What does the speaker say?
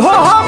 小朋